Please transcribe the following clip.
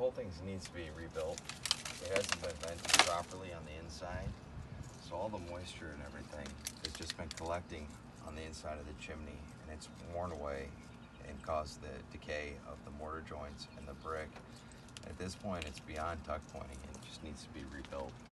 whole thing needs to be rebuilt. It hasn't been vented properly on the inside. So all the moisture and everything has just been collecting on the inside of the chimney and it's worn away and caused the decay of the mortar joints and the brick. At this point, it's beyond tuck pointing and it just needs to be rebuilt.